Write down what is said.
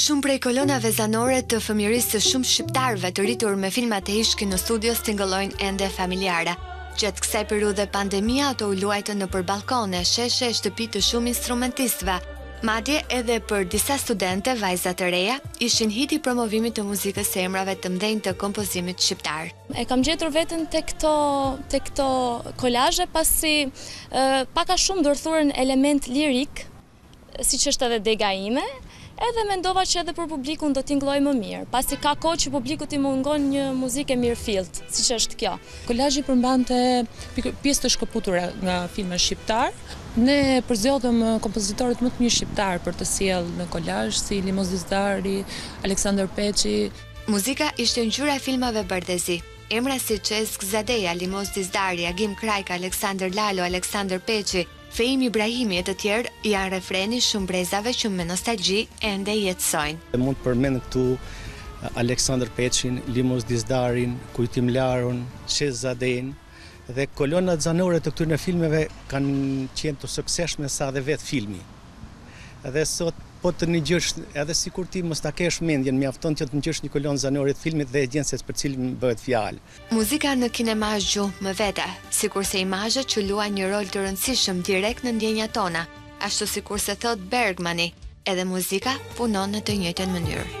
Shumë prej kolonave zanore të fëmijërisë së shumë shqiptarëve të rritur me filmat e ish-Kinostudios tingëllojnë ende familjare. Gjatë kësaj periudhe pandemie ato u luajtën nëpër ballkone, sheshe e shtëpi të shumë instrumentistëve. Madje edhe për disa studente, vajza të reja, ishin hiti i promovimit të muzikës së emrave të mëdhenj të kompozimit shqiptar. E kam gjetur veten te këto, te këto kolazhe, pasi Pak a shumë ndërthurën elemente lirike, siç është edhe dega ime, edhe mendova që edhe për publikun do tingëllojë më mirë, pasi ka kohë që publikut i mungon një muzikë e mirëfilltë, siç është kjo. Kolazhi përmbante pjesë të shkëputura nga filma shqiptarë. Ne përzgjodhëm kompozitorët më të mirë shqiptarë për të sjellë në kolazh, si Limoz Dizdari, Aleksandër Peçi. Muzika ishte ngjyra e filmave bardhezi. Emra si Çesk Zadeja, Limoz Dizdari, Agim Krajka, Aleksandër Lalo, Aleksandër Peçi, Feim Ibrahimi e të tjerë janë refreni i shumë brezave që me nostalgji ende jetësojnë. Mund të përmend këtu Aleksandër Peçin, Limoz Dizdarin, Kujtim Laron, Çesk Zadejën dhe kolonat zanore të këtyre filmeve kanë qenë të suksesshme sa dhe vetë filmi. Edhe sot, po të nëgjosh, edhe sikur ti mos ta kesh mendjen, mjafton që të nëgjosh një kolonë zanore të filmit dhe e gjen se për cilin bëhet fjalë. Muzika në kinema është gjuhë më vete, sikurse imazhi që luan një rol të rëndësishëm direkt në ndjenjat tona, ashtu sikurse thotë Bergmani, edhe muzika punon në të njëjtën mënyrë.